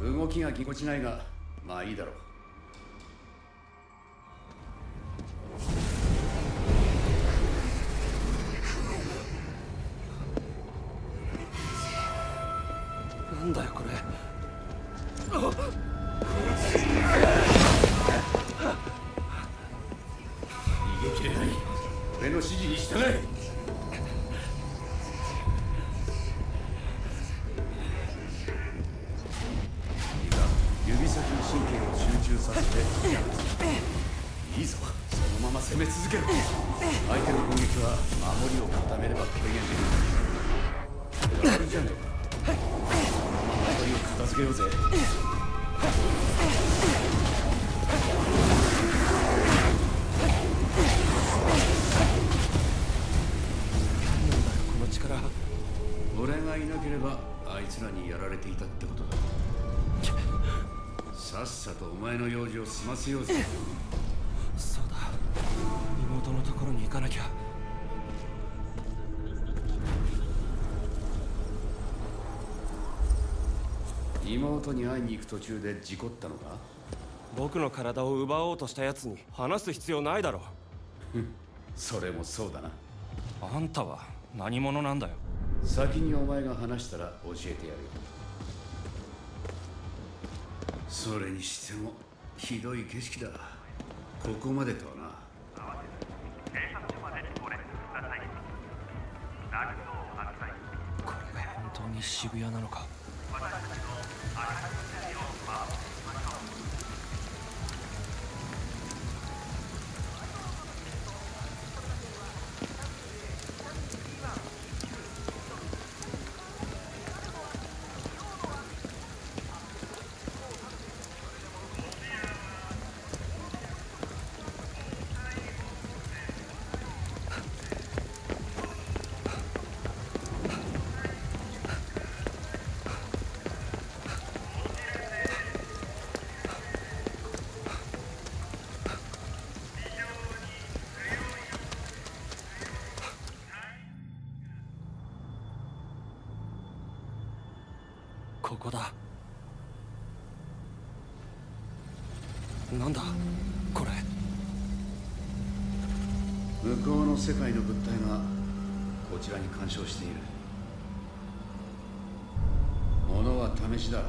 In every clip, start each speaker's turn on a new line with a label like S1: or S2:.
S1: 動きがぎこちないがまあいいだろう。
S2: なんだよこれ。
S1: あっ経を集中させていいぞそのまま攻め続ける相手の攻撃は守りを固めれば軽減できるやるじゃねえかこのまま残りを片付けようぜ
S2: この力
S1: 俺がいなければあいつらにやられていたってことだ。さっさとお前の用事を済ませようぜ。
S2: そうだ。妹のところに行かなきゃ。
S1: 妹に会いに行く途中で事故ったのか？
S2: 僕の体を奪おうとした奴に話す必要ないだろ
S1: それもそうだな。
S2: あんたは何者なんだよ。
S1: 先にお前が話したら教えてやるよそれにしてもひどい景色だ。ここまでとはな。
S2: これが本当に渋谷なのか？ここだ。なんだ？これ。
S1: 向こうの世界の物体がこちらに干渉している。ものは試しだ。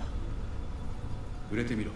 S1: 触れてみろ。